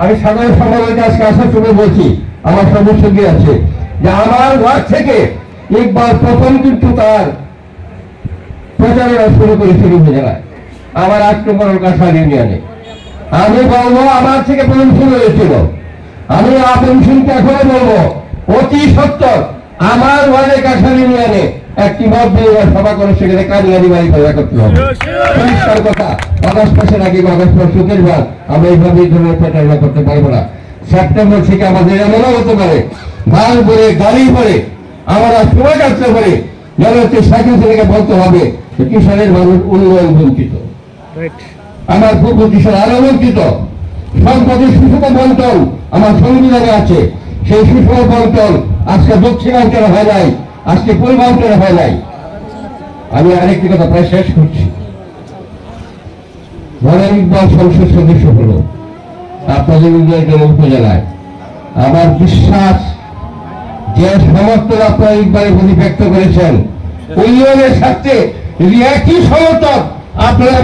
আমি সাধারণ সম্পাদক আজকে আসার সময় বলছি, আমার সর্বসঙ্গী আছে, যে আমার ওয়ার্ড থেকে একবার প্রথম কিন্তু তার প্রচারণা শুরু করেছিল উপজেলায় আমার আক্রমণ কাছাড় ইউনিয়নে। আমি বলব, আমার থেকে প্রথম শুরু হয়েছিল। আমি আপনশনকে এখনও বলব, অতি সত্য আমার ওয়ার্ডে কাছাড় ইউনিয়নে একটি মত বিনিময় সভা করে সেখানে কারিগরি বাড়ি করে একত্র হবে। পরিষ্কার কথা আগস্ট মাসের আগে বা আগস্ট মাস সুখের বার আমরা এইভাবে এই ধরনের প্রচারণা করতে পারব না। সেপ্টেম্বর থেকে আমাদের এমনও হতে পারে মাল করে গাড়ি করে আমরা সময় কাটতে পারে যেন হচ্ছে সাইকেল থেকে বলতে হবে কিষানের মানুষ উন্নয়ন বঞ্চিত আমার পূর্ব কিশোর আরও বঞ্চিত সম্পদের সুষম বন্টন আমার সংবিধানে আছে। সেই সুষম বন্টন আজকে দক্ষিণাঞ্চলে হয় নাই। আজকে পূর্বাঞ্চলে হয় নাই। আমি আরেকটি কথা প্রায় শেষ করছি। ধরেন ইকবাল সংসদ সদস্য হলো আপনাদের উপজেলায়। আমার বিশ্বাস যে সমর্থন আপনারা ইকবালের প্রতি ব্যক্ত করেছেন একই সমর্থন আপনারা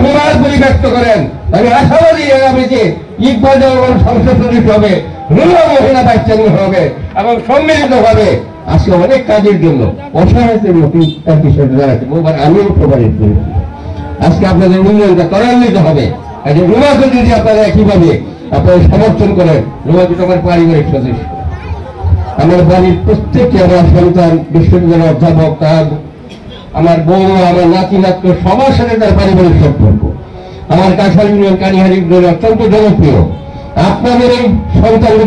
করেন। আমি আশাবাদী ইকবাল সংসদ সদস্য হবে রুমা মহিলা ভাইস হবে এবং সম্মিলিত হবে আজকে অনেক কাজের জন্য অসহায়তের মতো একই সাথে দাঁড়াচ্ছে মোবাইল আমিও প্রমাণিত করেছি আজকে আপনাদের উন্নয়নটা ত্বরান্বিত হবে যে রুমাকে যদি আপনারা একইভাবে আপনারা সমর্থন করেন, রুমা কিন্তু আমার পারিবারিক সদস্য। আমার বাড়ির প্রত্যেকটি আমার সন্তান, বিশ্ববিদ্যালয়ের অধ্যাপক, তার আমার বউ, আমার নাতি নাতক সবার সাথে তার পারিবারিক সম্পর্ক। আমার কাছাল ইউনিয়ন কানিহারি ইউনিয়ন অত্যন্ত জনপ্রিয়। আপনাদের এই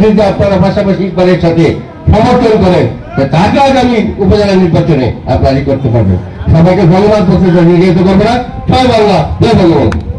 যদি আপনারা পাশাপাশি ইকবালের সাথে সমর্থন করেন তাকে আগামী উপজেলা নির্বাচনে আপনারা করতে পারবেন। সবাইকে ধন্যবাদ প্রফেসর নির্যাতিত করবে না। ছয় বাংলা, জয় বঙ্গবন্ধু।